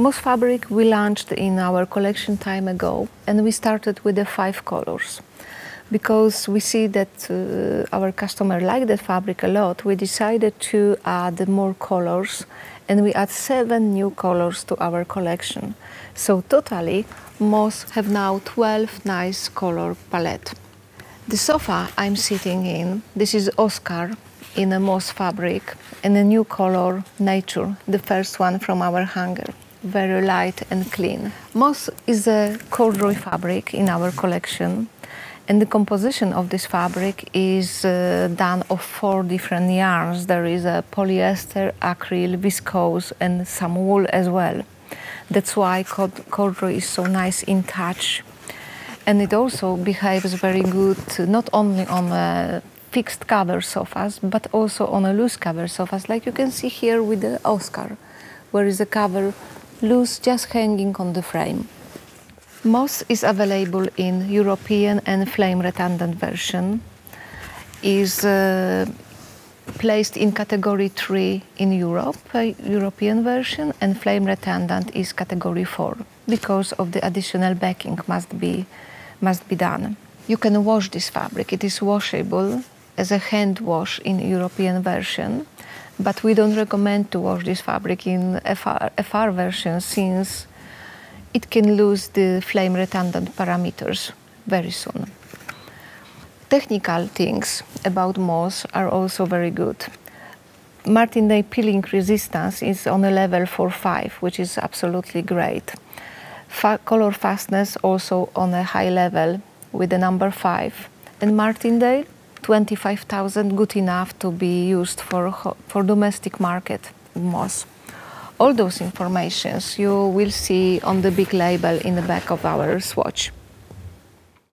Moss fabric we launched in our collection time ago and we started with the five colors. Because we see that uh, our customer like the fabric a lot, we decided to add more colors and we add seven new colors to our collection. So totally, Moss have now 12 nice color palette. The sofa I'm sitting in, this is Oscar in a moss fabric and a new color, Nature, the first one from our hanger. Very light and clean. Moss is a corduroy fabric in our collection and the composition of this fabric is uh, done of four different yarns. There is a polyester, acrylic, viscose and some wool as well. That's why corduroy is so nice in touch and it also behaves very good not only on uh, fixed cover sofas but also on a loose cover sofas like you can see here with the Oscar where is a cover loose just hanging on the frame. Moss is available in European and flame retardant version is uh, placed in category 3 in Europe, uh, European version, and flame retardant is category 4 because of the additional backing must be must be done. You can wash this fabric. It is washable as a hand wash in European version, but we don't recommend to wash this fabric in FR, FR version since it can lose the flame retardant parameters very soon. Technical things about moss are also very good. Martindale peeling resistance is on a level 4-5, which is absolutely great. Fa color fastness also on a high level with the number 5. And Martindale, 25,000 good enough to be used for, for domestic market moss. All those informations you will see on the big label in the back of our swatch.